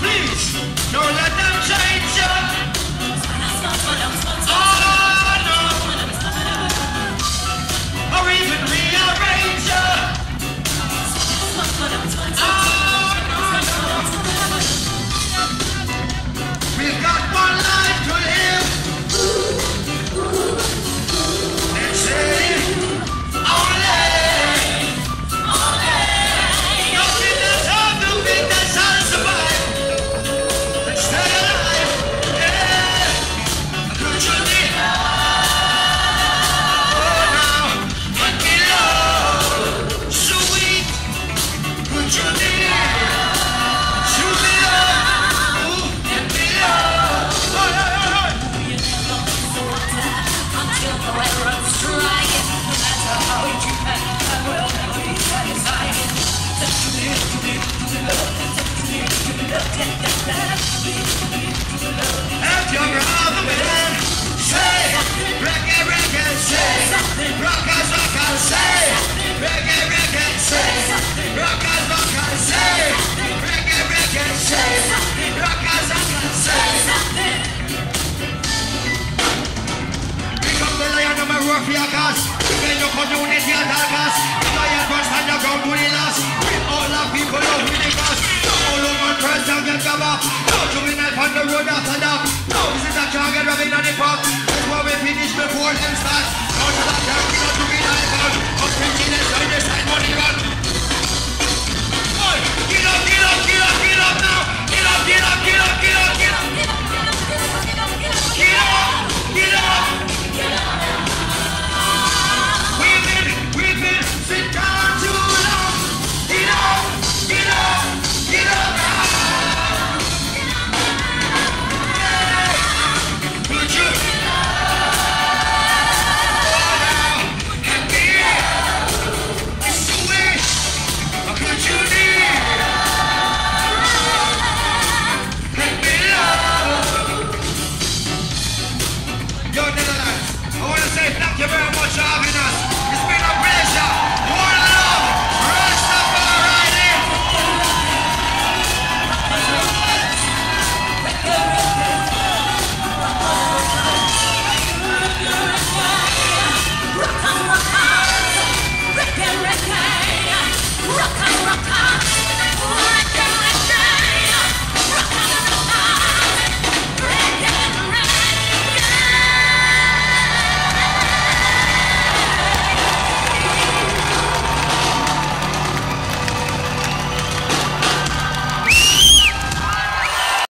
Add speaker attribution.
Speaker 1: Please! class. When your community attack us, last. All our people No juvenile on the road after that. No visit a target, rubbing on the park.